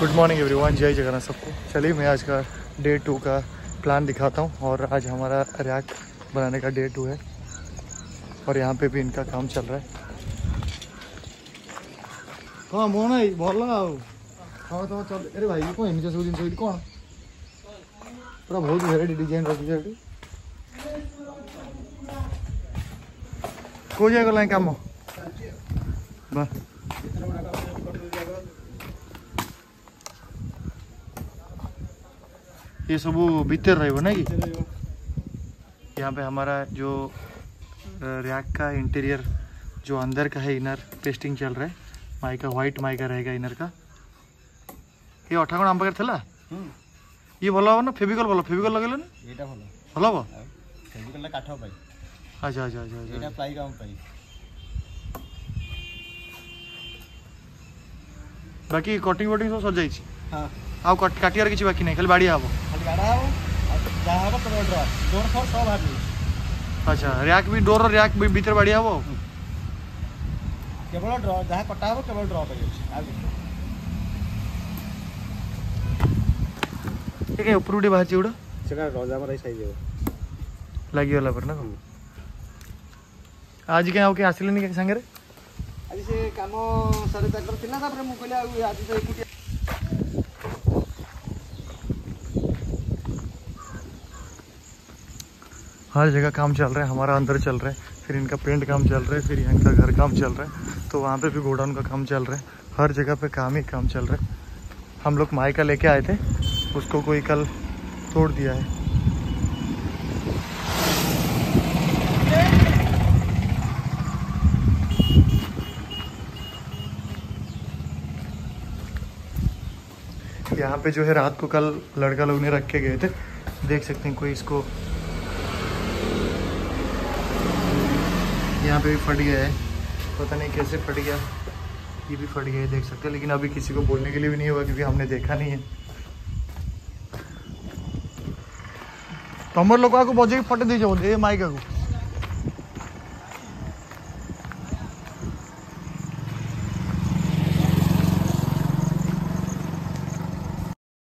Good morning everyone जय जगन्नाथ सबको। चलिए, मैं आज का डे टू का प्लान दिखाता हूँ और आज हमारा रैक बनाने का डे टू है और यहाँ पे भी इनका काम चल रहा है। हाँ मोना भल हाँ। तो चल। अरे भाई कौन इनके सब जिन कौन? पूरा बहुत वेराइटी डिज़ाइन रखी है कौ जाए गल कम बा ये सब भीतर रहेगा ना कि? यहाँ पे हमारा जो रैक का इंटीरियर जो अंदर का है इनर टेस्टिंग चल रहा है माइका व्हाइट माइका रहेगा इनर का। ये अठा कौन आम पाखे थी ये भल हम ना फेविकल भल फेविकल लगे ना? भल हम अच्छा अच्छा अच्छा, अच्छा। बाकी कटिंग वटिंग सब सजाई हाँ। आउ किसी बाकी नहीं खाली बाड़िया हाँ तो अच्छा रैक भी डोर रैक भी भीतर बढ़िया हो? केवल ड्रॉ जहाँ कटा हो केवल ड्रॉ करियो ठीक है ऊपर उड़ी बाहर उड़ा सेटा रजा मारे साइज़ हो लागी वाला पर ना? आज के आओ के आसिलेनी के संगे रे आज से काम सारे तक ताकर थिला तापर मु कहले आज तो से एकुटिया हर जगह काम चल रहा है, हमारा अंदर चल रहा है, फिर इनका पेंट काम चल रहा है, फिर इनका घर काम चल रहा है तो वहाँ पे भी गोडाउन का काम चल रहा है, हर जगह पे काम ही काम चल रहा है। हम लोग माइका लेके आए थे, उसको कोई कल तोड़ दिया है। यहाँ पे जो है रात को कल लड़का लोग ने रख के गए थे, देख सकते हैं कोई इसको यहाँ पे भी फट गया है। पता नहीं कैसे फट गया। ये भी फट गया है, देख सकते हैं, लेकिन अभी किसी को बोलने के लिए भी नहीं हुआ क्योंकि हमने देखा नहीं है। तो तुम लोग आगे बजे फट दीजिए माइक को